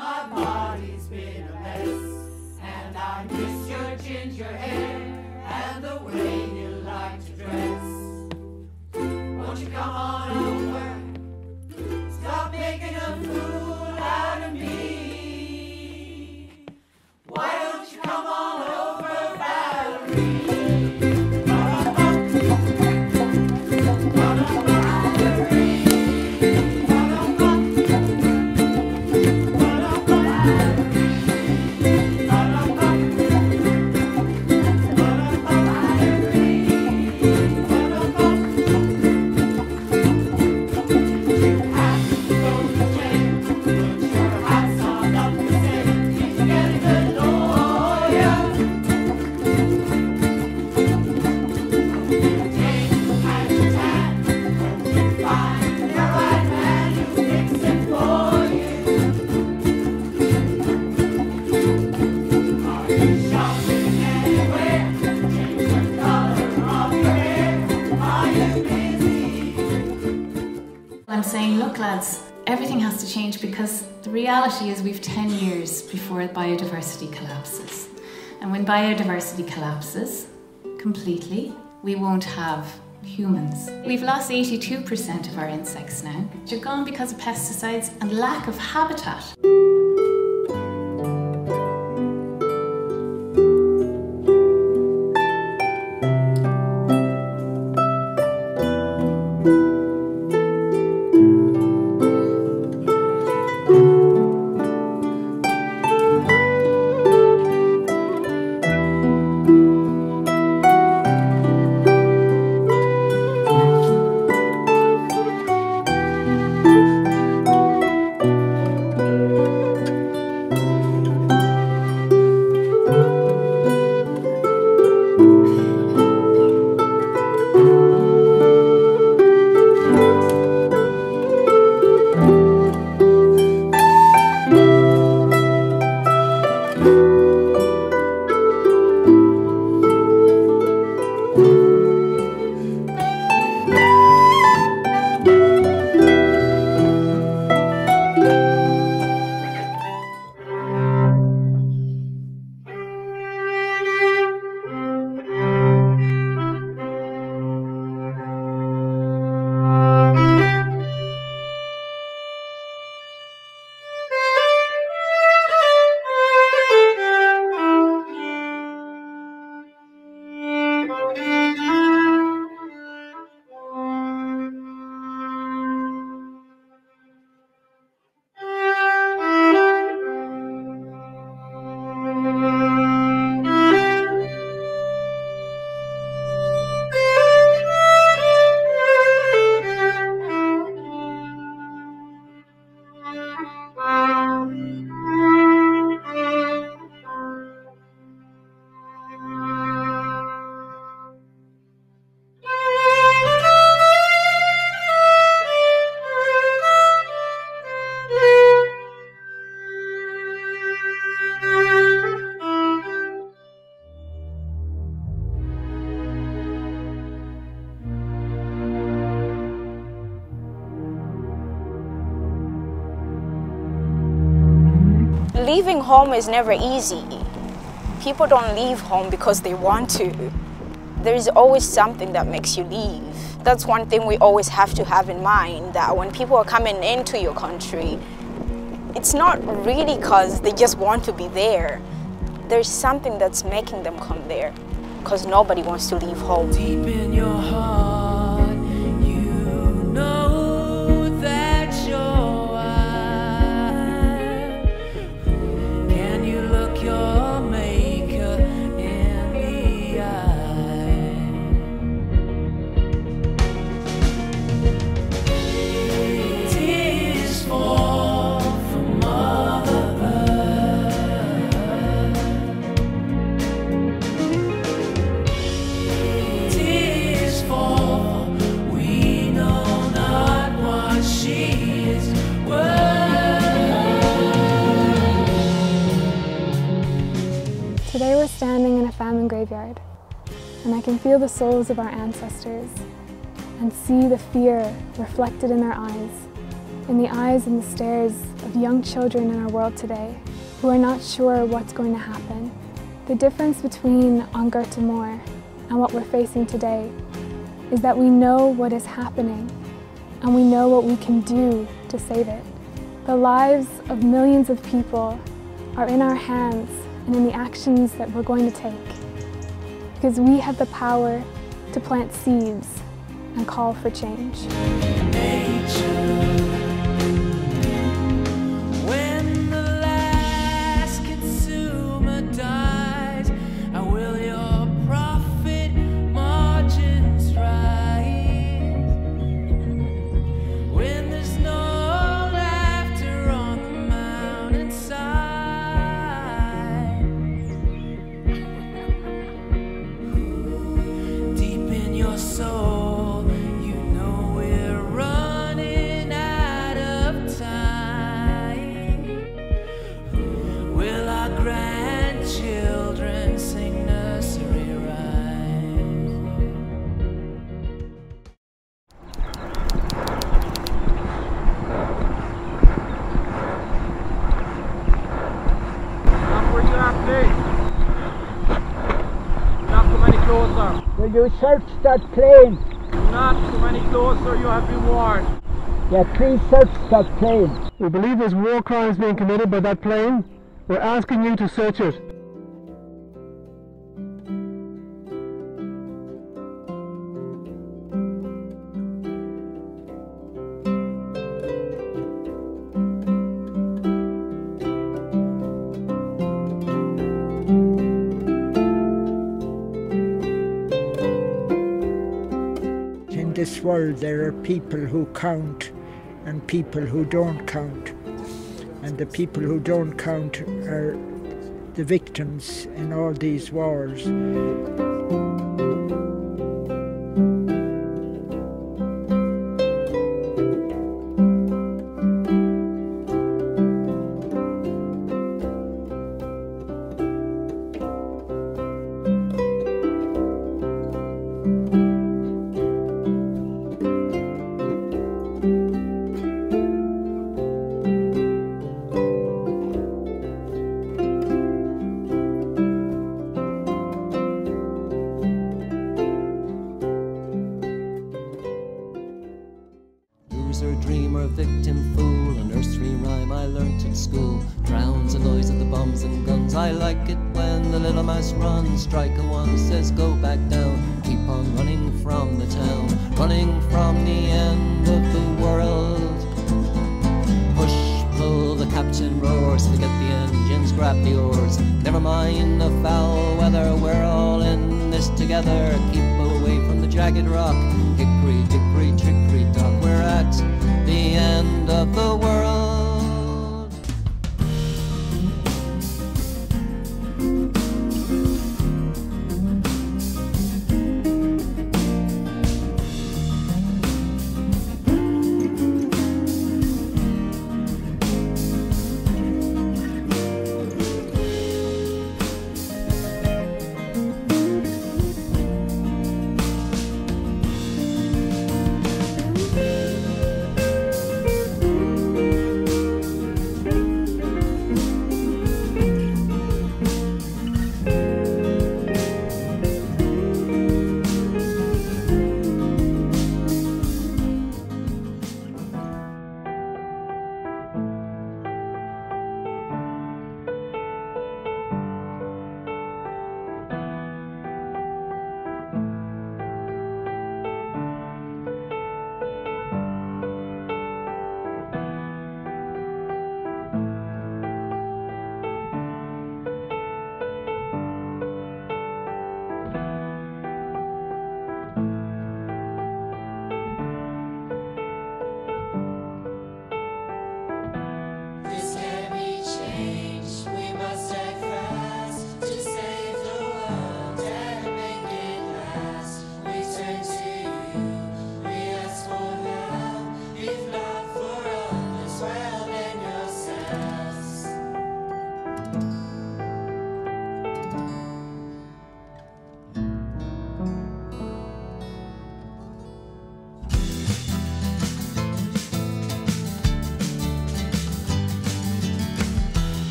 my body's been a mess. And I miss your ginger hair and the way you like to dress. Won't you come on over? Stop making a fool out of me. Why don't you come on over, Valerie? Everything has to change because the reality is we've 10 years before biodiversity collapses. And when biodiversity collapses completely, we won't have humans. We've lost 82% of our insects now. They're gone because of pesticides and lack of habitat. Leaving home is never easy. People don't leave home because they want to. There is always something that makes you leave. That's one thing we always have to have in mind that when people are coming into your country, it's not really because they just want to be there. There's something that's making them come there because nobody wants to leave home. We're standing in a famine graveyard, and I can feel the souls of our ancestors and see the fear reflected in their eyes in the eyes and the stares of young children in our world today who are not sure what's going to happen. The difference between Gorta Mór and what we're facing today is that we know what is happening and we know what we can do to save it. The lives of millions of people are in our hands and in the actions that we're going to take because we have the power to plant seeds and call for change. Will you search that plane? Not come any closer, you have been warned. Yeah, please search that plane. We believe there's war crimes being committed by that plane. We're asking you to search it. This world there are people who count and people who don't count. And the people who don't count are the victims in all these wars. Victim, fool. A nursery rhyme I learnt at school drowns the noise of the bombs and guns. I like it when the little mouse runs. Strike a one says go back down. Keep on running from the town, running from the end of the world. Push, pull, the captain roars. Forget the engines, grab the oars. Never mind the foul weather, we're all in this together. Keep away from the jagged rock. Hickory, dickory, trickory, dock. We're at the end of the world.